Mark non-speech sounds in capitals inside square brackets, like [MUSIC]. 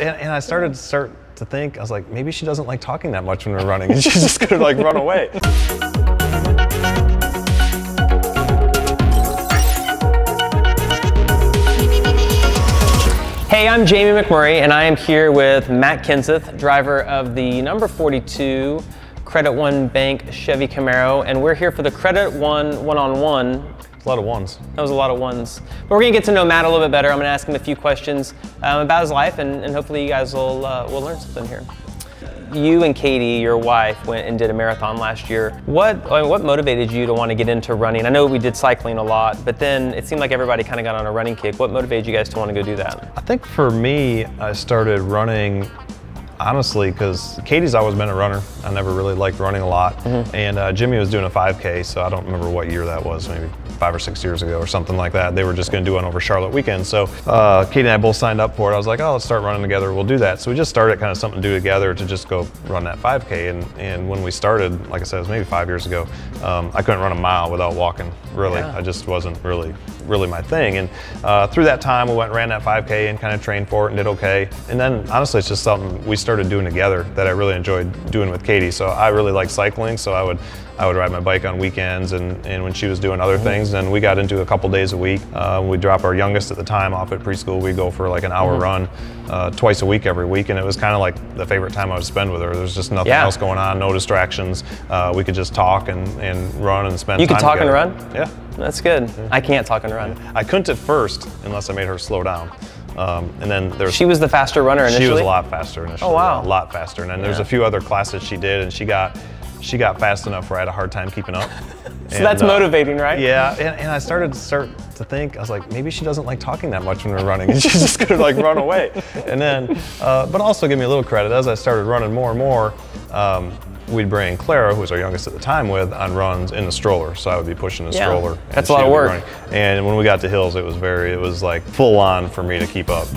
And, and I started to start to think, I was like, maybe she doesn't like talking that much when we're running, and [LAUGHS] she's just gonna like run away. Hey, I'm Jamie McMurray, and I am here with Matt Kenseth, driver of the number 42 Credit One Bank Chevy Camaro, and we're here for the Credit One one-on-one. A lot of ones. That was a lot of ones. But we're gonna get to know Matt a little bit better. I'm gonna ask him a few questions um, about his life, and, and hopefully you guys will, uh, will learn something here. You and Katie, your wife, went and did a marathon last year. What I mean, what motivated you to want to get into running? I know we did cycling a lot, but then it seemed like everybody kind of got on a running kick. What motivated you guys to want to go do that? I think for me, I started running honestly because Katie's always been a runner. I never really liked running a lot. Mm-hmm. And uh, Jimmy was doing a 5K, so I don't remember what year that was, maybe five or six years ago or something like that. They were just going to do one over Charlotte weekend. So uh, Katie and I both signed up for it. I was like, oh, let's start running together. We'll do that. So we just started kind of something to do together to just go run that 5K. And, and when we started, like I said, it was maybe five years ago, um, I couldn't run a mile without walking, really. Yeah. I just wasn't really, really my thing. And uh, through that time, we went and ran that 5K and kind of trained for it and did okay. And then honestly, it's just something we started doing together that I really enjoyed doing with Katie. So I really like cycling, so I would I would ride my bike on weekends and, and when she was doing other things. And we got into a couple days a week. Uh, we'd drop our youngest at the time off at preschool. We'd go for like an hour run uh, twice a week every week. And it was kind of like the favorite time I would spend with her. There was just nothing Yeah. else going on, no distractions. Uh, we could just talk and, and run and spend time. You could talk and run? Yeah. That's good. I can't talk and run. I couldn't at first unless I made her slow down. Um, and then there's She was the faster runner initially. she was a lot faster initially. Oh, wow. A lot faster. And then there's a few other classes she did, and she got she got fast enough where I had a hard time keeping up. [LAUGHS] So that's motivating, right? Yeah, and, and I started to start to think, I was like, maybe she doesn't like talking that much when we're running, [LAUGHS] and she's just gonna like run away. And then, uh, but also give me a little credit as I started running more and more. Um, We'd bring Clara, who was our youngest at the time, with on runs in the stroller. So I would be pushing the Yeah. stroller. and That's a lot of work. And when we got to hills, it was very, it was like full on for me to keep up.